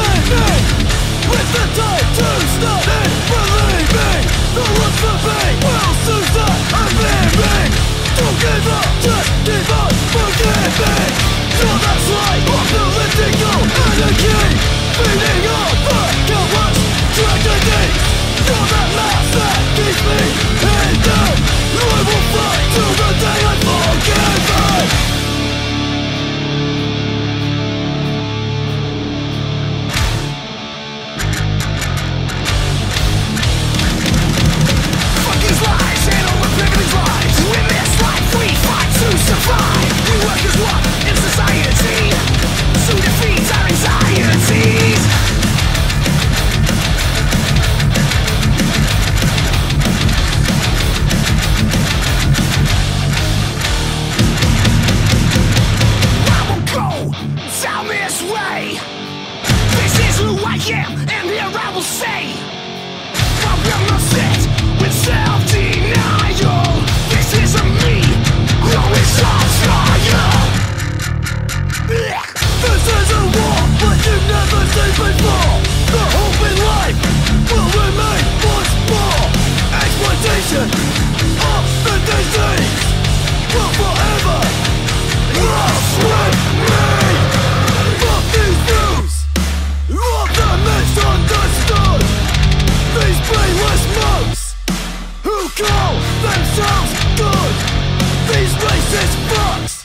am, say? I'm gonna sit with self-denial. This isn't me, no it's on fire This is a war, but you've never seen before. The hope in life will remain once more. Exploitation of the disease will forever last with me. Fuck these news, of the misunderstanding these brainless monks Who call themselves good? These racist fucks.